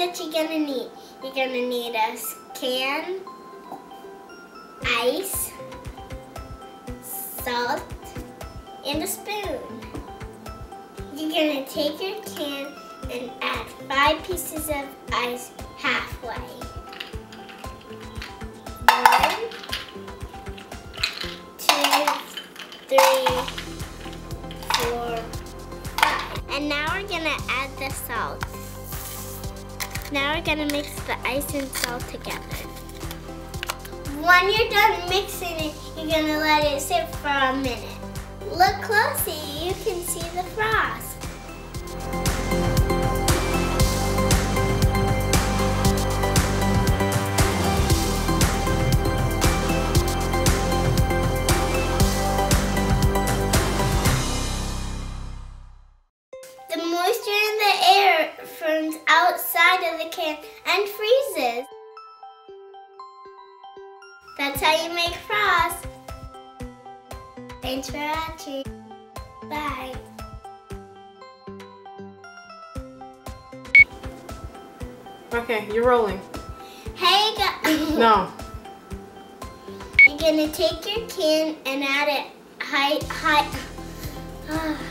that you're gonna need. You're gonna need a can, ice, salt, and a spoon. You're gonna take your can and add five pieces of ice halfway. One, two, three, four, five. And now we're gonna add the salt. Now we're gonna mix the ice and salt together. When you're done mixing it, you're gonna let it sit for a minute. Look closely, you can see the frost. The moisture in the air outside of the can and freezes. That's how you make frost. Thanks for watching. Bye. Okay, you're rolling. Hey guys. No. You're gonna take your can and add it high, high. half. Ah.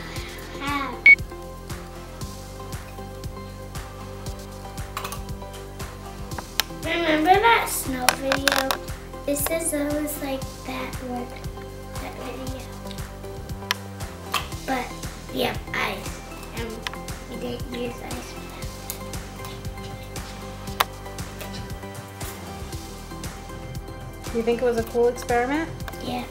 Remember that snow video? This is almost like that one, that video. But yeah, ice. And we didn't use ice for that. You think it was a cool experiment? Yeah.